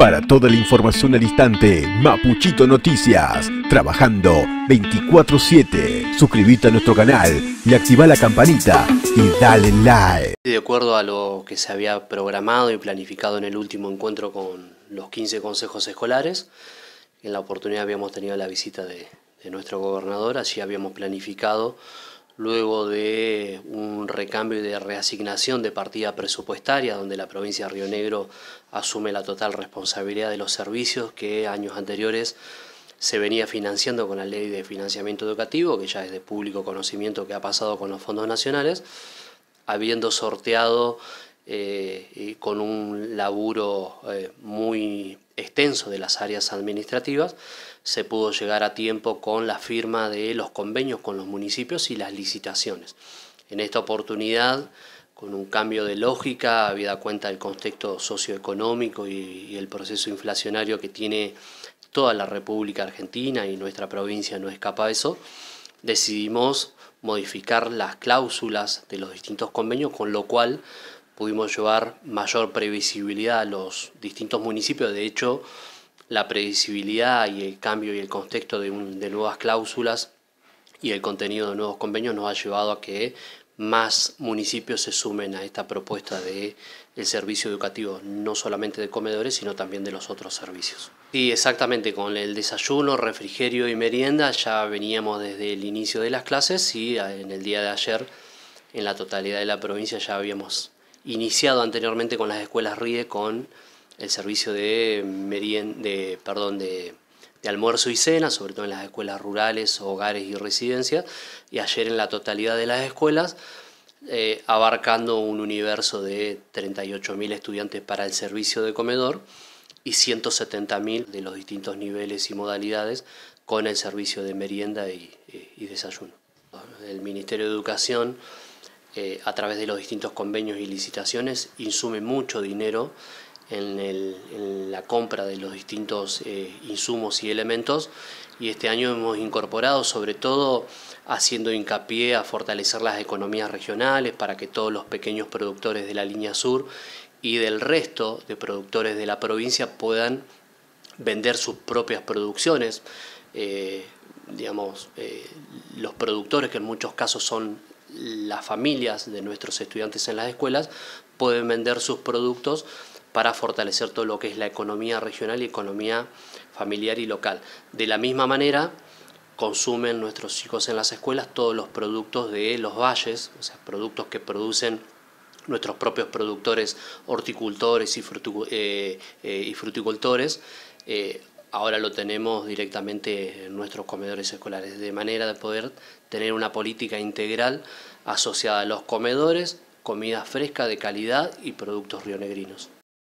Para toda la información al instante, Mapuchito Noticias. Trabajando 24-7. Suscríbete a nuestro canal y activa la campanita y dale like. De acuerdo a lo que se había programado y planificado en el último encuentro con los 15 consejos escolares, en la oportunidad habíamos tenido la visita de, de nuestro gobernador, allí habíamos planificado luego de un recambio y de reasignación de partida presupuestaria, donde la provincia de Río Negro asume la total responsabilidad de los servicios que años anteriores se venía financiando con la ley de financiamiento educativo, que ya es de público conocimiento que ha pasado con los fondos nacionales, habiendo sorteado eh, con un laburo eh, muy extenso de las áreas administrativas, se pudo llegar a tiempo con la firma de los convenios con los municipios y las licitaciones. En esta oportunidad, con un cambio de lógica, habida cuenta del contexto socioeconómico y, el proceso inflacionario que tiene toda la República Argentina y nuestra provincia no escapa a eso, decidimos modificar las cláusulas de los distintos convenios, con lo cual pudimos llevar mayor previsibilidad a los distintos municipios. De hecho, la previsibilidad y el cambio y el contexto de, nuevas cláusulas y el contenido de nuevos convenios nos ha llevado a que más municipios se sumen a esta propuesta de el servicio educativo, no solamente de comedores, sino también de los otros servicios. Y exactamente, con el desayuno, refrigerio y merienda ya veníamos desde el inicio de las clases y en el día de ayer en la totalidad de la provincia ya habíamos iniciado anteriormente con las escuelas RIE con el servicio de, de, perdón, de, almuerzo y cena, sobre todo en las escuelas rurales, hogares y residencias, y ayer en la totalidad de las escuelas, eh, abarcando un universo de 38.000 estudiantes para el servicio de comedor y 170.000 de los distintos niveles y modalidades con el servicio de merienda y desayuno. El Ministerio de Educación eh, a través de los distintos convenios y licitaciones, insume mucho dinero en, la compra de los distintos eh, insumos y elementos y este año hemos incorporado sobre todo haciendo hincapié a fortalecer las economías regionales para que todos los pequeños productores de la línea sur y del resto de productores de la provincia puedan vender sus propias producciones. Eh, digamos, los productores que en muchos casos son las familias de nuestros estudiantes en las escuelas pueden vender sus productos para fortalecer todo lo que es la economía regional y economía familiar y local. De la misma manera, consumen nuestros chicos en las escuelas todos los productos de los valles, o sea, productos que producen nuestros propios productores horticultores y, eh, eh, fruticultores. Eh, ahora lo tenemos directamente en nuestros comedores escolares, de manera de poder tener una política integral asociada a los comedores, comida fresca de calidad y productos rionegrinos.